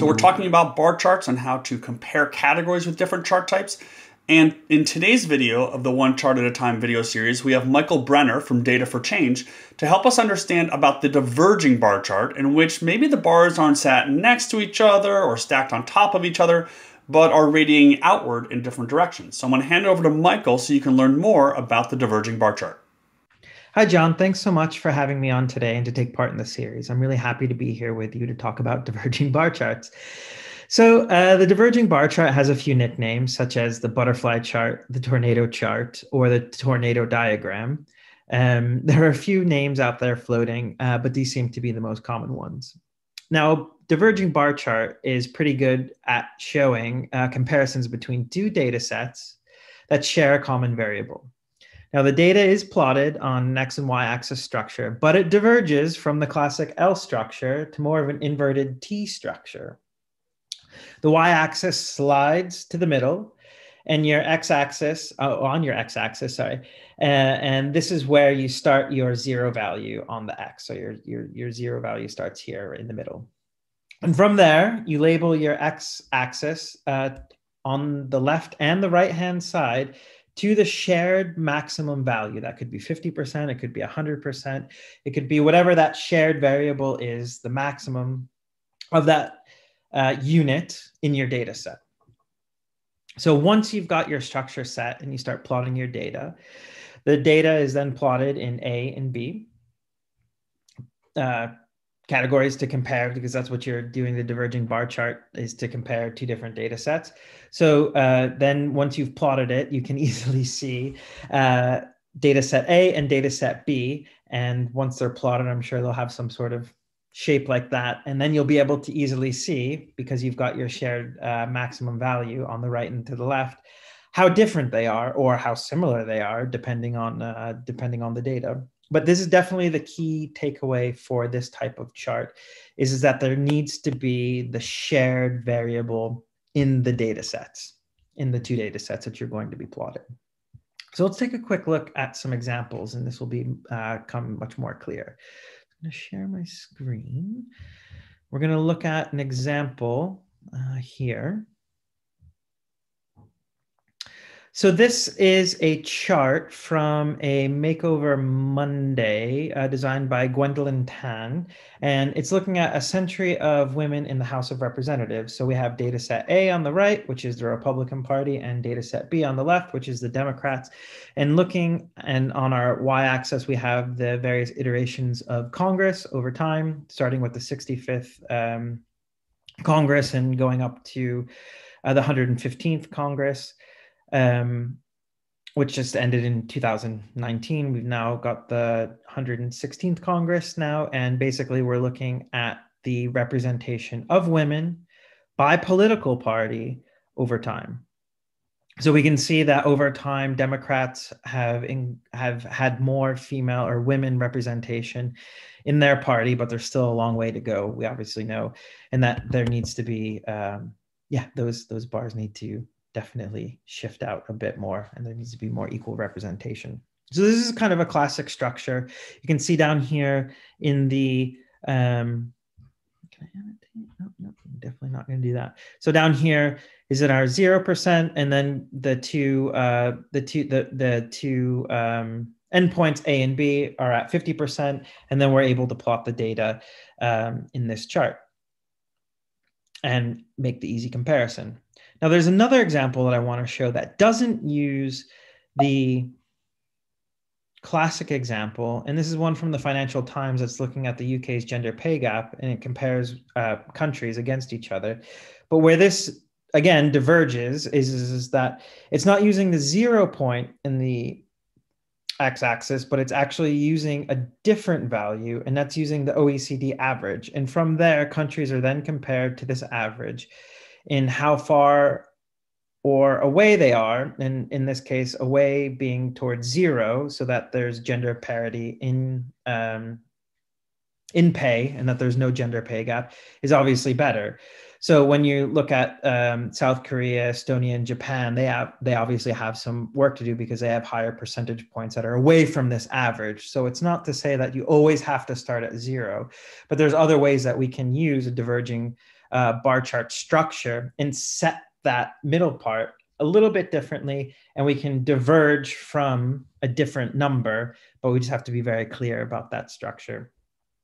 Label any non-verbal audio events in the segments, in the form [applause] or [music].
So we're talking about bar charts and how to compare categories with different chart types. And in today's video of the One Chart at a Time video series, we have Michael Brenner from Data for Change to help us understand about the diverging bar chart in which maybe the bars aren't sat next to each other or stacked on top of each other, but are radiating outward in different directions. So I'm going to hand it over to Michael so you can learn more about the diverging bar chart. Hi, Jon. Thanks so much for having me on today and to take part in the series. I'm really happy to be here with you to talk about [laughs] diverging bar charts. So, uh, the diverging bar chart has a few nicknames, such as the butterfly chart, the tornado chart, or the tornado diagram. Um, [laughs] there are a few names out there floating, uh, but these seem to be the most common ones. Now, diverging bar chart is pretty good at showing uh, comparisons between two data sets that share a common variable. Now, the data is plotted on an x and y axis structure, but it diverges from the classic L structure to more of an inverted T structure. The y-axis slides to the middle, and your x-axis uh, on your x-axis, sorry, uh, and this is where you start your zero value on the x. So your your your zero value starts here in the middle, and from there you label your x-axis uh, on the left and the right-hand side to the shared maximum value. That could be 50%, it could be 100%, it could be whatever that shared variable is, the maximum of that uh, unit in your data set. So once you've got your structure set and you start plotting your data, the data is then plotted in A and B uh, categories to compare because that's what you're doing the diverging bar chart is to compare two different data sets. So uh, then once you've plotted it, you can [laughs] easily see uh, data set A and data set B. And once they're plotted, I'm sure they'll have some sort of shape like that. And then you'll be able to easily see, because you've got your shared uh, maximum value on the right and to the left, how different they are or how similar they are depending on uh, depending on the data. But this is definitely the key takeaway for this type of chart is, is that there needs to be the shared variable in the data sets, in the two data sets that you're going to be plotting. So let's take a quick look at some examples and this will be uh, come much more clear I'm to share my screen. We're going to look at an example uh, here. So this is a chart from a Makeover Monday uh, designed by Gwendolyn Tan, and it's looking at a century of women in the House of Representatives. So we have data set A on the right, which is the Republican Party, and data set B on the left, which is the Democrats. And looking, and on our y-axis, we have the various iterations of Congress over time, starting with the 65th um, Congress and going up to uh, the 115th Congress um, which just ended in 2019. We've now got the 116th Congress now, and basically we're looking at the representation of women by political party over time. So we can see that over time, Democrats have in, have had more female or women representation in their party, but there's still a long way to go. We obviously know, and that there needs to be, um, yeah, those those bars need to definitely shift out a bit more and there needs to be more equal representation. So this is kind of a classic structure. You can see down here in the, um, can I annotate? No, no, I'm definitely not going to do that. So down here is it our 0% and then the two, uh, the two, the, the two, um, endpoints A and B are at 50%, and then we're able to plot the data um, in this chart and make the easy comparison. Now, there's another example that I want to show that doesn't use the classic example, and this is one from the Financial Times that's looking at the UK's gender pay gap and it compares uh, countries against each other. But where this again diverges is, is, is that it's not using the zero point in the x-axis, but it's actually using a different value, and that's using the OECD average. And from there, countries are then compared to this average in how far or away they are, and in this case, away being towards zero, so that there's gender parity in um, in pay, and that there's no gender pay gap, is obviously better. So when you look at um, South Korea, Estonia, and Japan, they have they obviously have some work to do because they have higher percentage points that are away from this average. So it's not to say that you always have to start at zero, but there's other ways that we can use a diverging uh, bar chart structure and set that middle part a little bit differently and we can diverge from a different number but we just have to be very clear about that structure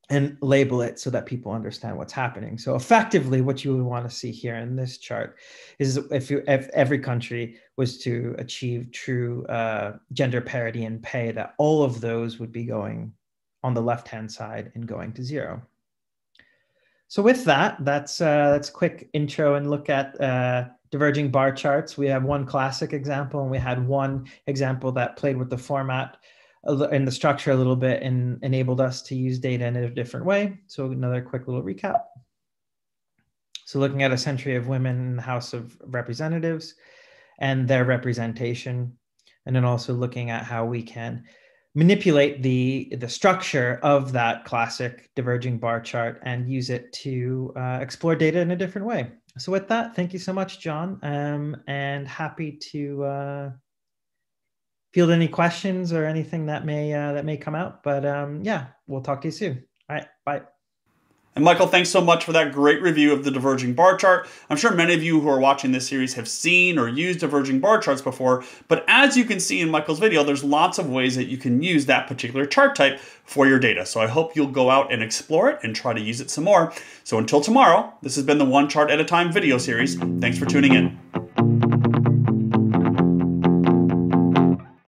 and label it so that people understand what's happening. So effectively what you would want to see here in this chart is if, you, if every country was to achieve true uh, gender parity in pay that all of those would be going on the left hand side and going to zero so with that that's uh, that's a quick intro and look at uh, diverging bar charts. We have one classic example, and we had one example that played with the format and the structure a little bit and enabled us to use data in a different way. So another quick little recap. So looking at a century of women in the House of Representatives and their representation, and then also looking at how we can manipulate the the structure of that classic diverging bar chart and use it to uh, explore data in a different way. So with that, thank you so much, Jon, um, and happy to uh, field any questions or anything that may uh, that may come out. But um, yeah, we'll talk to you soon. All right, bye. And Michael, thanks so much for that great review of the diverging bar chart. I'm sure many of you who are watching this series have seen or used diverging bar charts before, but as you can see in Michael's video, there's lots of ways that you can use that particular chart type for your data. So I hope you'll go out and explore it and try to use it some more. So until tomorrow, this has been the One Chart at a Time video series. Thanks for tuning in.